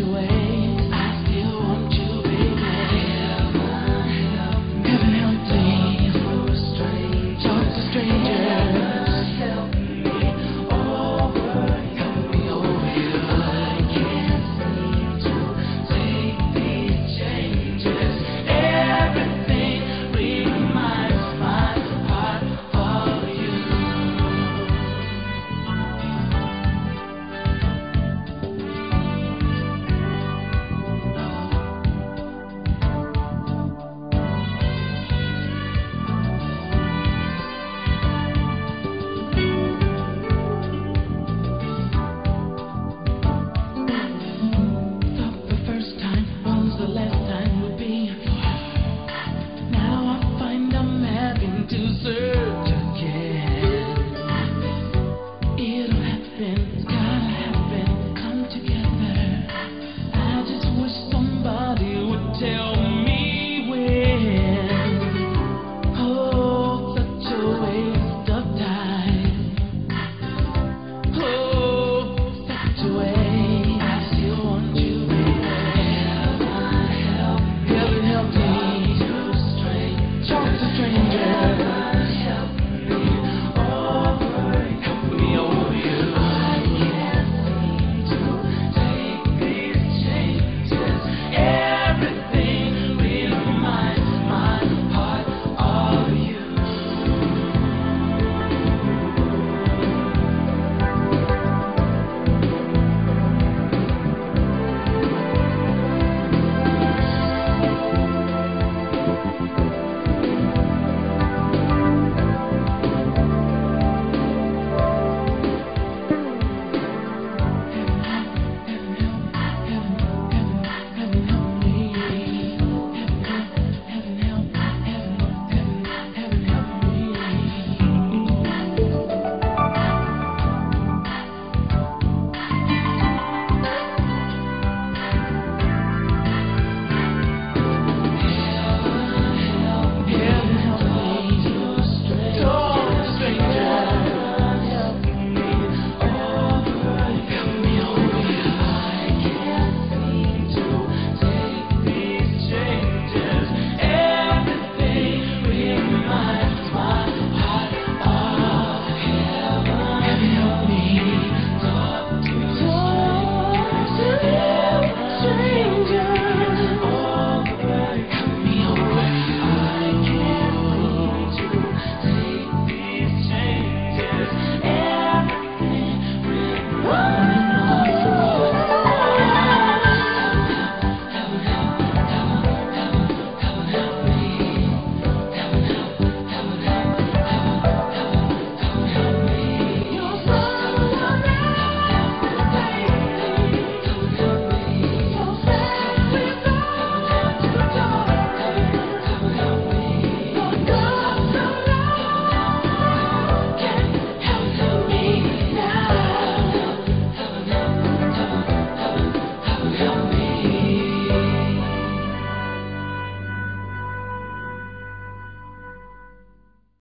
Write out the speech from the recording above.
away.